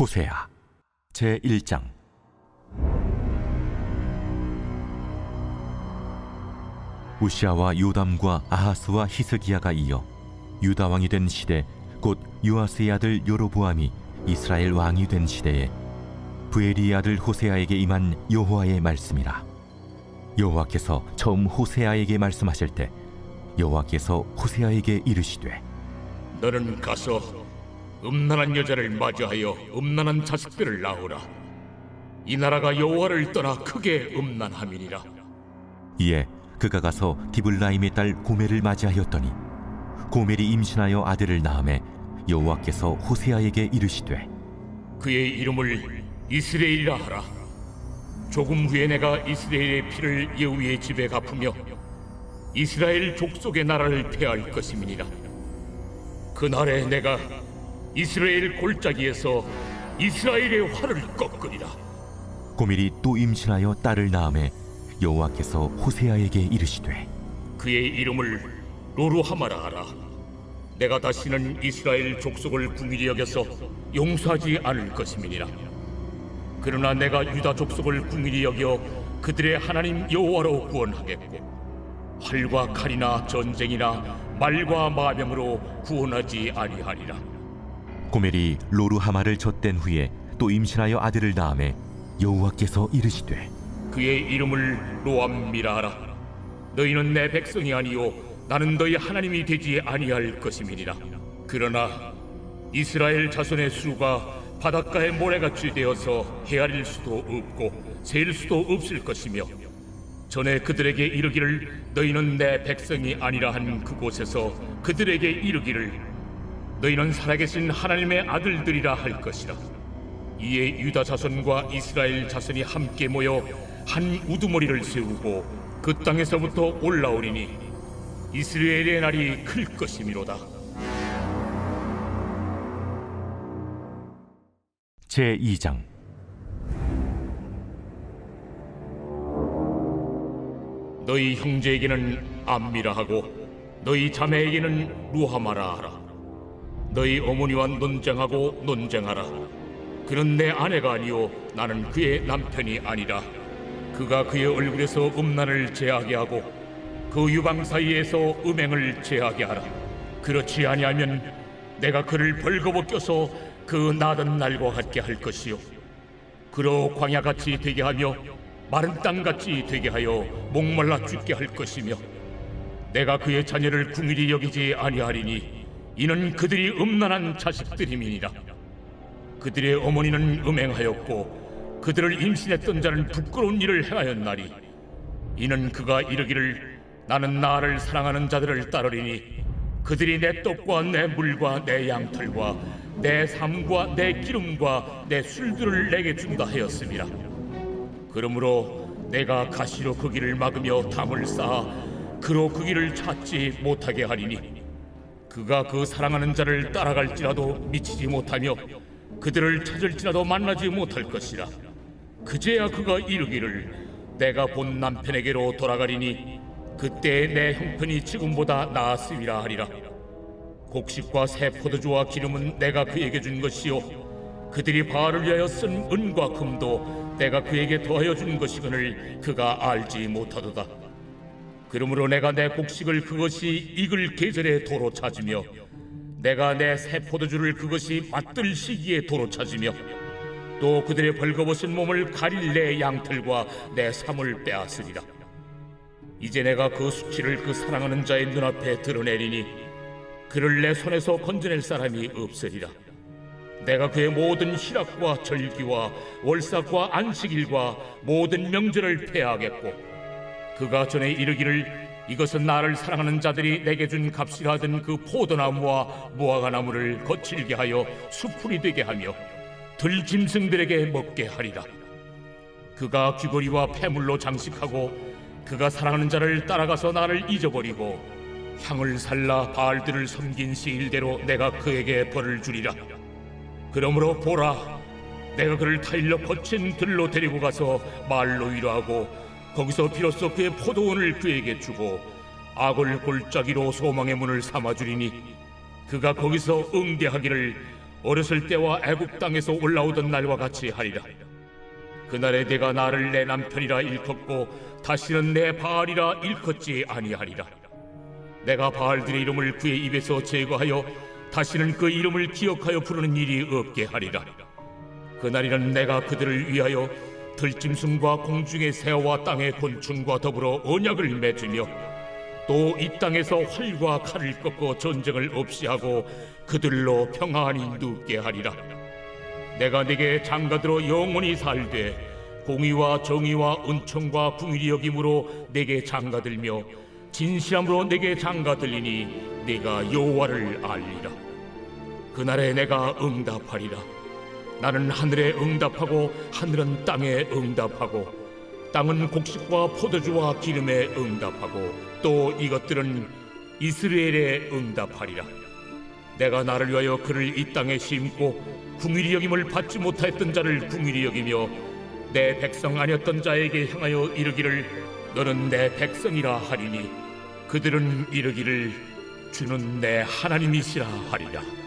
호세아. 제 1장. 우시아와 요담과 아하스와 히스기야가 이어 유다 왕이 된 시대 곧 요아스의 아들 요로보암이 이스라엘 왕이 된 시대에 부에리의 아들 호세아에게 임한 여호와의 말씀이라. 여호와께서 처음 호세아에게 말씀하실 때 여호와께서 호세아에게 이르시되 너는 가서 음란한 여자를 맞이하여 음란한 자식들을 낳으라. 이 나라가 여호와를 떠나 크게 음란함이니라. 이에 그가 가서 디블라임의 딸 고멜을 맞이하였더니 고멜이 임신하여 아들을 낳음에 여호와께서 호세아에게 이르시되 그의 이름을 이스라엘이라 하라. 조금 후에 내가 이스라엘의 피를 여호와의 집에 갚으며 이스라엘 족속의 나라를 폐할 것임이니라. 그날에 내가 이스라엘 골짜기에서 이스라엘의 활을 꺾으리라. 고멜이 또 임신하여 딸을 낳음에 여호와께서 호세아에게 이르시되 그의 이름을 로루하마라 하라. 내가 다시는 이스라엘 족속을 궁일이 여겨서 용서하지 않을 것임이니라. 그러나 내가 유다 족속을 궁일이 여겨 그들의 하나님 여호와로 구원하겠고 활과 칼이나 전쟁이나 말과 마병으로 구원하지 아니하리라. 고멜이 로루하마를 젖댄 후에 또 임신하여 아들을 낳음에 여호와께서 이르시되 그의 이름을 로암미라 하라. 너희는 내 백성이 아니요 나는 너희 하나님이 되지 아니할 것임이니라. 그러나 이스라엘 자손의 수가 바닷가의 모래같이 되어서 헤아릴 수도 없고 셀 수도 없을 것이며 전에 그들에게 이르기를 너희는 내 백성이 아니라 한 그곳에서 그들에게 이르기를 너희는 살아계신 하나님의 아들들이라 할 것이라. 이에 유다 자손과 이스라엘 자손이 함께 모여 한 우두머리를 세우고 그 땅에서부터 올라오리니 이스라엘의 날이 클 것이미로다. 제 2장 너희 형제에게는 암미라 하고 너희 자매에게는 루하마라 하라. 너희 어머니와 논쟁하고 논쟁하라. 그는 내 아내가 아니요 나는 그의 남편이 아니라 그가 그의 얼굴에서 음란을 제하게 하고 그 유방 사이에서 음행을 제하게 하라. 그렇지 아니하면 내가 그를 벌거벗겨서 그 나던 날과 같게 할 것이요. 그로 광야같이 되게 하며 마른 땅같이 되게 하여 목말라 죽게 할 것이며 내가 그의 자녀를 궁일이 여기지 아니하리니 이는 그들이 음란한 자식들임이니라 그들의 어머니는 음행하였고 그들을 임신했던 자는 부끄러운 일을 행하였나니 이는 그가 이르기를 나는 나를 사랑하는 자들을 따르리니 그들이 내 떡과 내 물과 내 양털과 내 삶과 내 기름과 내 술들을 내게 준다 하였습니다. 그러므로 내가 가시로 그 길을 막으며 담을 쌓아 그로 그 길을 찾지 못하게 하리니 그가 그 사랑하는 자를 따라갈지라도 미치지 못하며 그들을 찾을지라도 만나지 못할 것이라. 그제야 그가 이르기를 내가 본 남편에게로 돌아가리니 그때 내 형편이 지금보다 나았으리라 하리라. 곡식과 새 포도주와 기름은 내가 그에게 준 것이요 그들이 바알을 위하여 쓴 은과 금도 내가 그에게 더하여 준 것이거늘 그가 알지 못하도다 그러므로 내가 내 곡식을 그것이 익을 계절에 도로 찾으며 내가 내 새 포도주를 그것이 맛들 시기에 도로 찾으며 또 그들의 벌거벗은 몸을 가릴 내 양털과 내 삶을 빼앗으리라. 이제 내가 그 수치를 그 사랑하는 자의 눈앞에 드러내리니 그를 내 손에서 건져낼 사람이 없으리라. 내가 그의 모든 희락과 절기와 월삭과 안식일과 모든 명절을 폐하겠고 그가 전에 이르기를 이것은 나를 사랑하는 자들이 내게 준 값이라 하던 그 포도나무와 무화과 나무를 거칠게 하여 수풀이 되게 하며 들짐승들에게 먹게 하리라. 그가 귀걸이와 폐물로 장식하고 그가 사랑하는 자를 따라가서 나를 잊어버리고 향을 살라 바알들을 섬긴 시일대로 내가 그에게 벌을 주리라. 그러므로 보라 내가 그를 타일러 거친 들로 데리고 가서 말로 위로하고 거기서 비로소 그의 포도원을 그에게 주고 악을 골짜기로 소망의 문을 삼아 주리니 그가 거기서 응대하기를 어렸을 때와 애굽 땅에서 올라오던 날과 같이 하리라. 그날에 내가 나를 내 남편이라 일컫고 다시는 내 바알이라 일컫지 아니하리라. 내가 바알들의 이름을 그의 입에서 제거하여 다시는 그 이름을 기억하여 부르는 일이 없게 하리라. 그날에는 내가 그들을 위하여 들짐승과 공중의 새와 땅의 곤충과 더불어 언약을 맺으며 또 이 땅에서 활과 칼을 꺾고 전쟁을 없이 하고 그들로 평안히 눕게 하리라. 내가 네게 장가들어 영원히 살되 공의와 정의와 은총과 궁일이 여김으로 내게 장가들며 진실함으로 내게 장가들리니 네가 여호와를 알리라. 그날에 내가 응답하리라. 나는 하늘에 응답하고 하늘은 땅에 응답하고 땅은 곡식과 포도주와 기름에 응답하고 또 이것들은 이스라엘에 응답하리라. 내가 나를 위하여 그를 이 땅에 심고 궁일이 여김을 받지 못하였던 자를 궁일이 여기며 내 백성 아니었던 자에게 향하여 이르기를 너는 내 백성이라 하리니 그들은 이르기를 주는 내 하나님이시라 하리라.